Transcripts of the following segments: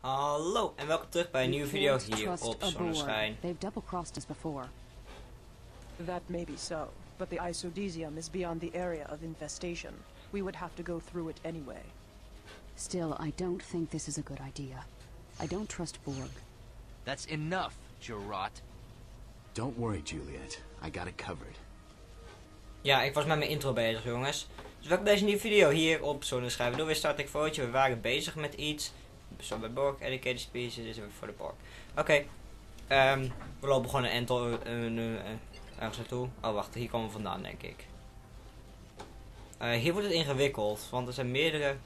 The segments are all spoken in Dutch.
Hallo en welkom terug bij een nieuwe video hier op Zonneschijn. They've double-crossed us before. That may be so, but the isodesium is beyond the area of infestation. We would have to go through it anyway. Still, I don't think this is a good idea. I don't trust Borg. That's enough, Gerard. Don't worry, Juliet. I got it covered. Ja, ik was met mijn intro bezig, jongens. Dus welkom bij deze nieuwe video hier op Zonneschijn. We doen weer start ik foutje. We waren bezig met iets. Zo bij Borg, Educated Species, is voor de Borg. Oké, ehm, we lopen gewoon een entel ergens naartoe. Oh, wacht, hier komen we vandaan, denk ik. Uh, hier wordt het ingewikkeld, want er zijn meerdere...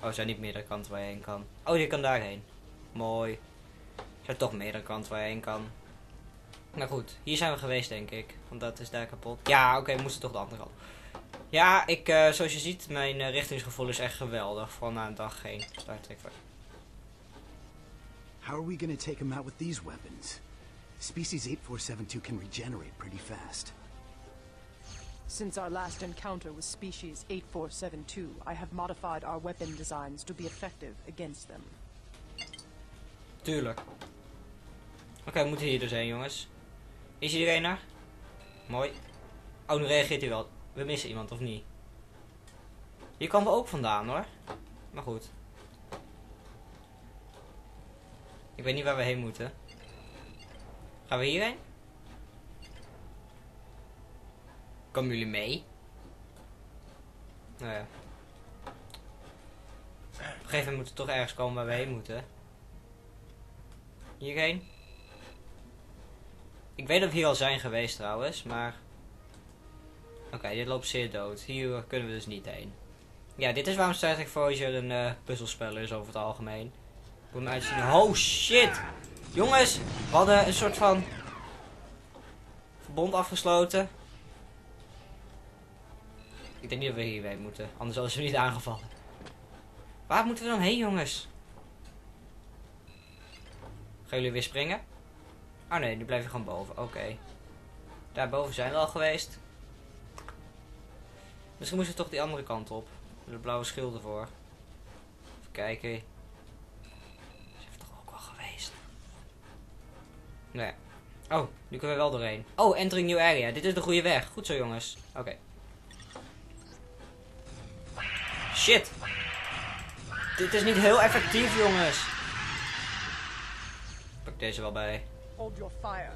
Oh, er zijn niet meerdere kanten waar je heen kan. Oh, je kan daarheen. Mooi. Er zijn toch meerdere kanten waar je heen kan. Nou goed, hier zijn we geweest, denk ik. Want dat is daar kapot. Ja, oké, we moesten toch de andere kant. Ja, ik, uh, zoals je ziet, mijn uh, richtingsgevoel is echt geweldig. Vooral na een dag geen Star Trek. How are we gonna take him out with these weapons? Species 8472 can regenerate pretty fast. Since our last encounter with species 8472, I have modified our weapon designs to be effective against them. Tuurlijk. Oké, okay, we moeten hier dus heen, jongens. Is iedereen er? Mooi. Oh, nu reageert hij wel. We missen iemand, of niet? Hier komen we ook vandaan, hoor. Maar goed. Ik weet niet waar we heen moeten. Gaan we hierheen? Komen jullie mee? Nou ja. Op een gegeven moment moeten we toch ergens komen waar we heen moeten. Hierheen? Ik weet dat we hier al zijn geweest trouwens, maar... Oké, dit loopt zeer dood. Hier kunnen we dus niet heen. Ja, dit is waarom Star Trek Voyager een uh, puzzelspel is over het algemeen. Oh shit! Jongens, we hadden een soort van verbond afgesloten. Ik denk niet dat we hierheen moeten, anders hadden ze niet aangevallen. Waar moeten we dan heen, jongens? Gaan jullie weer springen? Oh nee, nu blijven gewoon boven. Oké. Okay. Daarboven zijn we al geweest. Misschien moesten we toch die andere kant op. De blauwe schilder voor. Even kijken. Nee. Oh, nu kunnen we wel doorheen. Oh, entering new area. Dit is de goede weg. Goed zo, jongens. Oké. Shit. Dit is niet heel effectief, jongens. Pak deze wel bij. Hold your fire.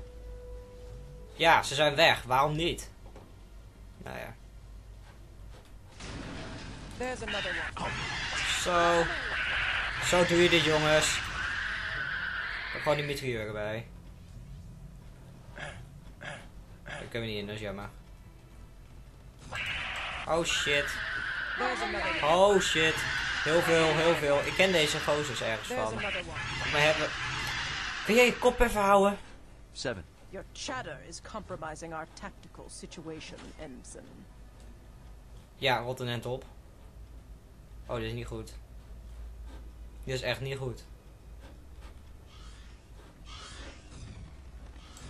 Ja, ze zijn weg. Waarom niet? Nou ja. There's another one. Zo. Zo doe je dit, jongens. Pak gewoon die mitrailleur erbij. Daar kunnen we niet in, dat is jammer. Oh shit. Oh shit. Heel veel, heel veel. Ik ken deze gozers ergens van. We hebben... Kun jij je kop even houden? Seven. Your chatter is compromising our tactical situation, Ensign. Ja, rot een end op. Oh, dit is niet goed. Dit is echt niet goed.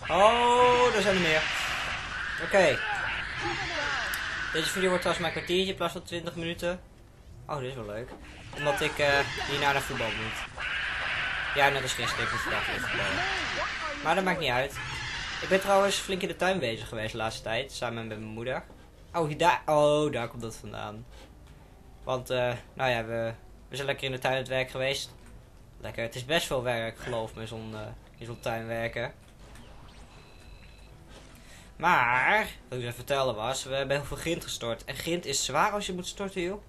Oh, er zijn er meer. Oké. Deze video wordt trouwens een kwartiertje in plaats van 20 minuten. Oh, dit is wel leuk. Omdat ik uh, hierna naar voetbal moet. Ja, net als gisteren. Ik vandaag weer voetballen. Maar dat maakt niet uit. Ik ben trouwens flink in de tuin bezig geweest de laatste tijd. Samen met mijn moeder. Oh, daar, oh, daar komt dat vandaan. Want, uh, nou ja, we, we zijn lekker in de tuin aan het werk geweest. Lekker. Het is best veel werk, geloof me, zo'n uh, in zo'n tuin werken. Maar, wat ik even vertellen was, we hebben heel veel grind gestort. En grind is zwaar als je moet storten, joh.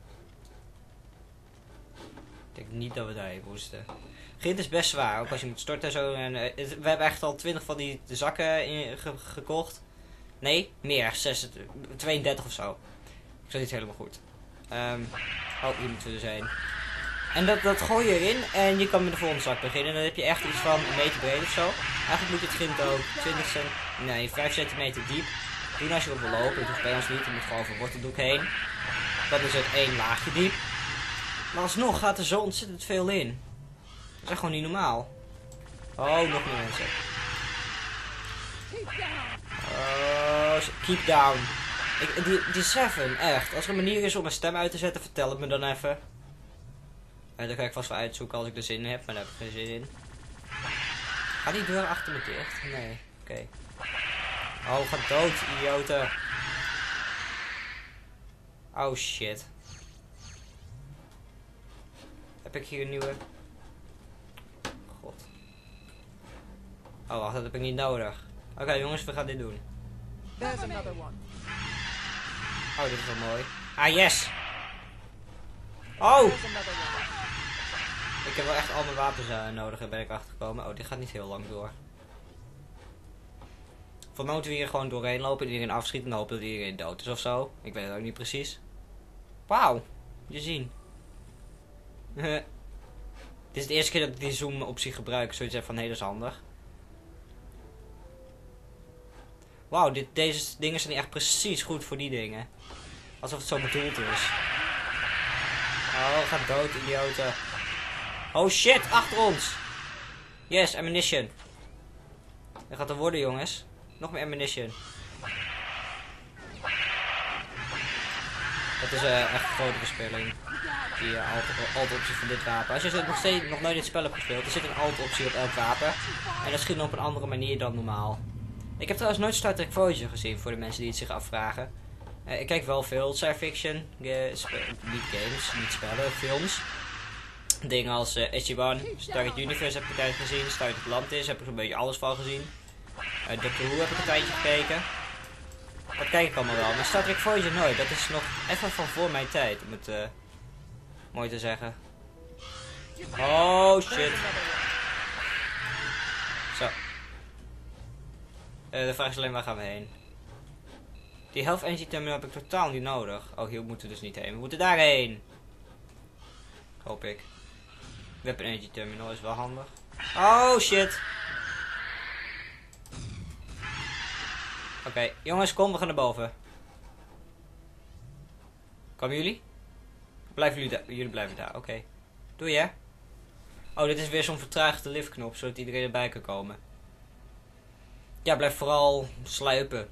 Ik denk niet dat we daarheen moesten. Grind is best zwaar, ook als je moet storten en zo. En, uh, we hebben echt al 20 van die zakken gekocht. Nee, meer. 6, 32 of zo. Ik zat niet helemaal goed. Um, oh, hier moeten we dus heen. En dat, dat gooi je erin en je kan met de volgende zak beginnen. En dan heb je echt iets van een meter breed of zo. Eigenlijk moet je het grind ook 20 cent, nee, 5 centimeter diep. Doen als je wil lopen. Dat hoeft bij ons niet. Je moet gewoon over worteldoek heen. Dan is het één laagje diep. Maar alsnog gaat er zo ontzettend veel in. Dat is echt gewoon niet normaal. Oh, nog meer mensen. Oh, keep down. Ik, die, die Seven, echt. Als er een manier is om mijn stem uit te zetten, vertel het me dan even. Eh, daar ga ik vast wel uitzoeken als ik er zin in heb, maar daar heb ik geen zin in. Gaat die deur achter me dicht? Nee. Oké. Oh, ga dood, idioten. Oh shit. Heb ik hier een nieuwe? God. Oh wacht, dat heb ik niet nodig. Oké jongens, we gaan dit doen. Oh, dit is wel mooi. Ah, yes! Oh! Ik heb wel echt al mijn wapens eh, nodig, daar ben ik achtergekomen. Oh, dit gaat niet heel lang door. Mij moeten we hier gewoon doorheen lopen, iedereen afschieten en hopen dat iedereen dood is of zo. Ik weet het ook niet precies. Wauw, je zien. Dit is de eerste keer dat ik die zoom optie gebruik, zoiets van hé, dat is handig. Wauw, deze dingen zijn echt precies goed voor die dingen. Alsof het zo bedoeld is. Oh, ga dood, idioten. Oh shit, achter ons. Yes, ammunition. Dat gaat er worden, jongens. Nog meer ammunition. Dat is eh, echt een grote verspilling. Die uh, alt-optie van dit wapen. Als je zo nog, steeds, nog nooit dit spel hebt gespeeld, er zit een alt-optie op elk wapen. En dat schiet op een andere manier dan normaal. Ik heb trouwens nooit Star Trek Voyager gezien, voor de mensen die het zich afvragen. Eh, ik kijk wel veel science fiction, ge- spe- niet games, niet spellen, films. Dingen als uh, SG-1, Stargate Universe heb ik een tijd gezien, Stargate Atlantis heb ik zo'n beetje alles van gezien. Uh, Doctor Who heb ik een tijdje gekeken. Dat kijk ik allemaal wel, maar Star Trek Voyager nooit. Dat is nog even van voor mijn tijd, om het eh, mooi te zeggen. Oh shit. Zo. Eh, de vraag is alleen waar gaan we heen? Die health energy terminal heb ik totaal niet nodig. Oh, hier moeten we dus niet heen. We moeten daarheen. Hoop ik. Weapon energy terminal is wel handig. Oh shit. Oké, jongens, kom, we gaan naar boven. Komen jullie? Blijven jullie daar? Jullie blijven daar, oké. Doei hè. Oh, dit is weer zo'n vertraagde liftknop, zodat iedereen erbij kan komen. Ja, blijf vooral sluipen.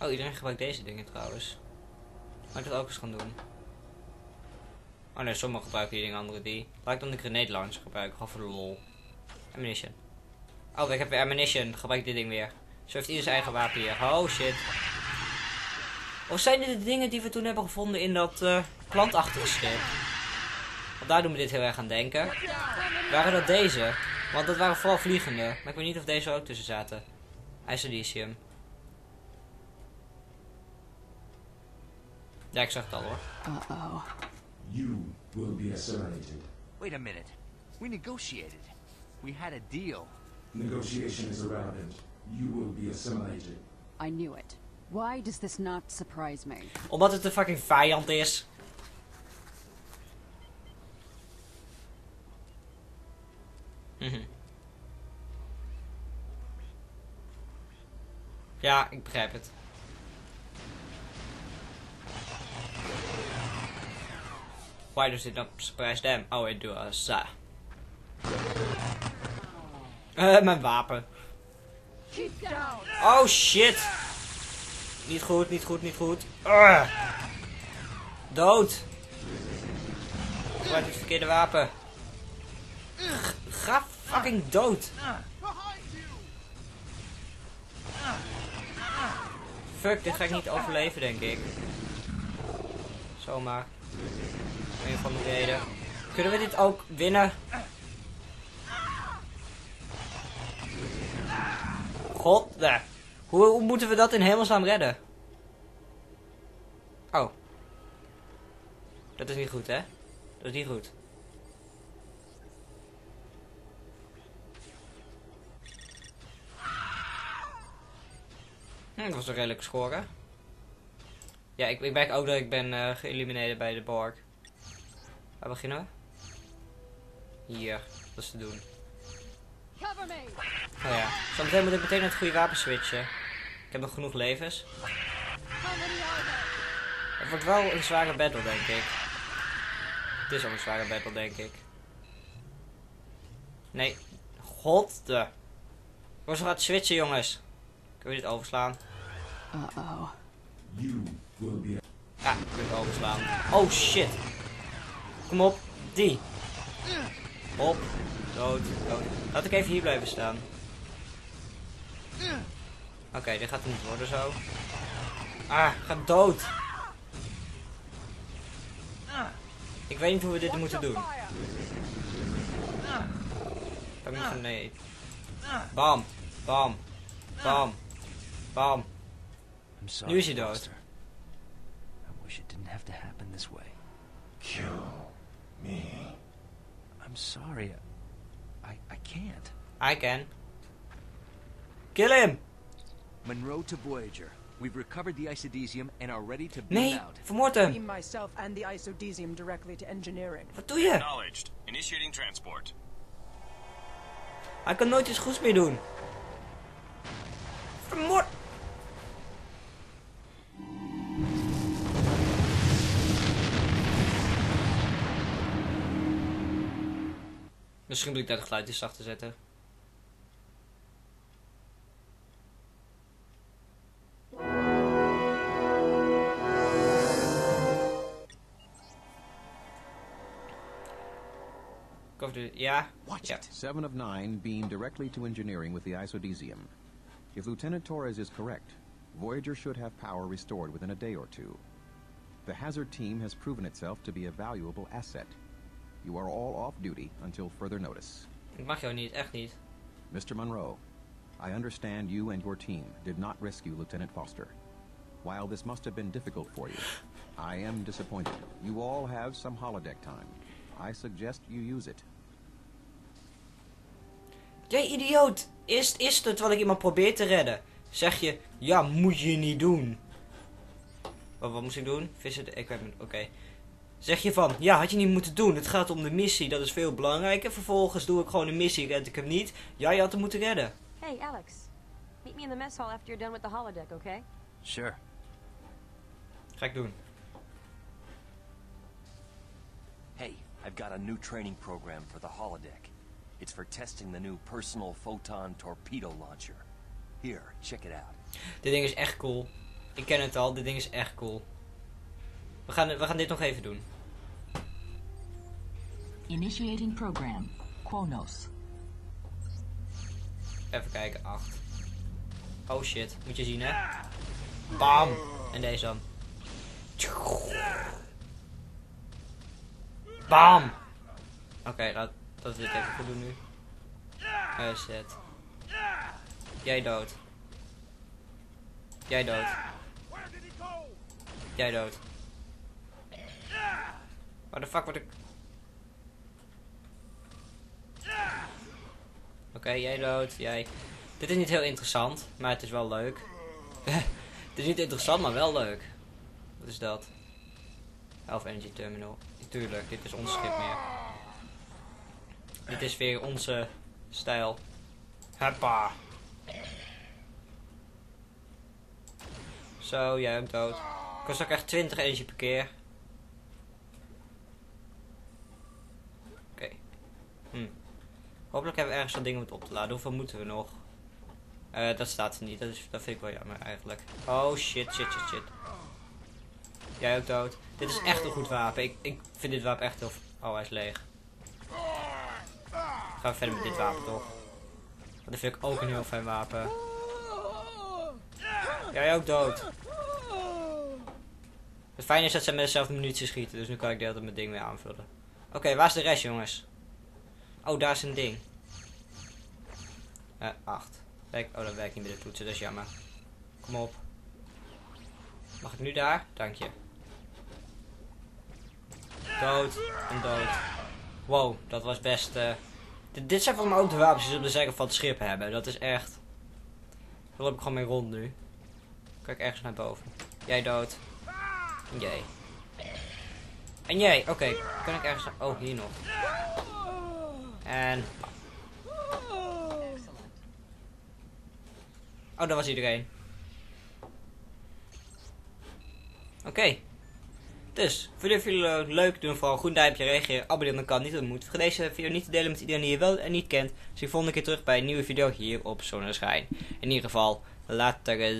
Oh, iedereen gebruikt deze dingen trouwens. Laat ik dat ook eens gaan doen. Oh nee, sommigen gebruiken die dingen, anderen die. Laat ik dan de grenade launcher gebruiken, gewoon voor de lol. Ammunition. Oh, ik heb weer ammunition. Gebruik dit ding weer. Zo heeft ieder zijn eigen wapen hier. Oh shit. Of zijn dit de dingen die we toen hebben gevonden in dat eh, plantachtige schip? Want daar doen we dit heel erg aan denken. Waren dat deze? Want dat waren vooral vliegende. Maar ik weet niet of deze er ook tussen zaten. Isolicium. Ja, ik zag het al hoor. Uh-oh. You will be assimilated. Wait a minute. We negotiated. We had a deal. Negotiation is irrelevant. You will be assimilated. I knew it. Why does this not surprise me? Omdat het een fucking vijand is. Mhm. ja, ik begrijp het. Why does it not surprise them? Oh, it does. Uh. Eh, mijn wapen. Oh shit. Niet goed, niet goed, niet goed. Ugh. Dood. Gebruik het verkeerde wapen. G- Ga fucking dood. Fuck, dit ga ik niet overleven, denk ik. Zomaar. Om een van de reden. Kunnen we dit ook winnen? God. Hoe, moeten we dat in hemelsnaam redden? Oh. Dat is niet goed, hè? Dat is niet goed. Hm, dat was een redelijke score. Ja, ik, ik merk ook dat ik ben eh geëlimineerd bij de Borg. Waar beginnen we? Hier, dat is te doen. Cover me! Oh ja, zometeen moet ik meteen naar het goede wapen switchen. Ik heb nog genoeg levens. Het wordt wel een zware battle, denk ik. Het is al een zware battle, denk ik. Nee. God de. Ik was het switchen, jongens. Kunnen we dit overslaan? Uh-oh. Ja, ik kan het overslaan. Oh shit. Kom op. Die. Op. Dood. Dood. Laat ik even hier blijven staan. Oké, dit gaat hem niet worden zo. Ah, ga dood. Ik weet niet hoe we dit moeten doen. Niet van nee. Bam. Bam. Bam. Bam. Sorry. Nu is hij dood. I wish it didn't have to happen this way. Kill me. I'm sorry. I I can't. I can. Kill him. Monroe to Voyager. We've recovered the isodesium and are ready to beam Nee, out. vermoord hem. Beam myself and the isodesium directly to engineering. Wat doe je? Acknowledged. Initiating transport. Hij kan nooit iets goeds meer doen. Vermoord. Misschien moet ik daar het geluid eens zachter zetten. Ik hoop dat- Ja? Watch it. Seven of nine beam directly to engineering with the isodesium. If Lieutenant Torres is correct, Voyager should have power restored within a day or two. The hazard team has proven itself to be a valuable asset. You are all off duty until further notice. Ik mag jou niet, echt niet. Mr. Monroe, I understand you and your team did not rescue Lieutenant Foster. While this must have been difficult for you, I am disappointed. You all have some holodeck time. I suggest you use it. Jij idioot! Is, is het terwijl ik iemand probeer te redden? Zeg je, ja, moet je niet doen. Wat, wat moest ik doen? Vissen de equipment, oké. Zeg je van, ja, had je niet moeten doen. Het gaat om de missie, dat is veel belangrijker. Vervolgens doe ik gewoon een missie, red ik hem niet. Ja, je had hem moeten redden. Hey, Alex. Meet me in the mess hall after you're done with the holodeck, okay? Sure. Ga ik doen. Hey, I've got a new training program for the holodeck. It's for testing the new personal photon torpedo launcher. Here, check it out. Dit ding is echt cool. Ik ken het al, dit ding is echt cool. We gaan, we gaan dit nog even doen. Initiating program. Quonos. Even kijken, 8. Oh shit, moet je zien hè. Bam! En deze dan. Bam! Oké, laat dat we dit even doen nu. Eh, shit. Jij dood. Jij dood. Jij dood. Waar de fuck word ik... Oké, jij dood, jij. Dit is niet heel interessant, maar het is wel leuk. het is niet interessant, maar wel leuk. Wat is dat? Elf Energy Terminal. Tuurlijk, dit is ons schip meer. Dit is weer onze stijl. Hoppa. Zo, jij bent dood. Kost ook echt 20 energie per keer. Oké. Hm. Hopelijk hebben we ergens wat dingen om het op te laden. Hoeveel moeten we nog? Eh, dat staat er niet. Dat, is, dat vind ik wel jammer eigenlijk. Oh shit, shit, shit, shit. Jij ook dood. Dit is echt een goed wapen. Ik, ik vind dit wapen echt heel... Oh, hij is leeg. Gaan verder met dit wapen toch? Want dat vind ik ook een heel fijn wapen. Jij ook dood. Het fijne is dat ze met dezelfde munitie schieten. Dus nu kan ik de hele mijn ding weer aanvullen. Oké, waar is de rest jongens? Oh, daar is een ding. Eh, 8. Werk, oh, dat werkt niet met de toetsen, dat is jammer. Kom op. Mag ik nu daar? Dank je. Dood en dood. Wow, dat was best... eh, dit, zijn volgens mij ook wapens die ze op de zijkant van het schip hebben. Dat is echt... Daar loop ik gewoon mee rond nu. Kijk ergens naar boven. Jij dood. En jij. En jij, oké. Kan ik ergens naar... Oh, hier nog. En... Oh, dat was iedereen. Oké. Dus, voor dit video leuk, doen vooral goed duimpje, reageren, abonneren, dan kan niet, dat moet. Vergeet deze video niet te delen met iedereen die je wel en niet kent. Dus ik volgende keer terug bij een nieuwe video hier op Zonneschijn. In ieder geval, later.